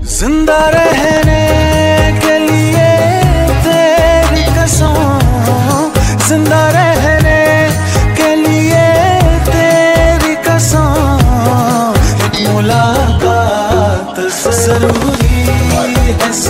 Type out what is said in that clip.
ज़िंदा रहने के लिए तेरी कसम। ज़िंदा रहने के लिए तेरी कसम। मुलाकात ज़रूरी है।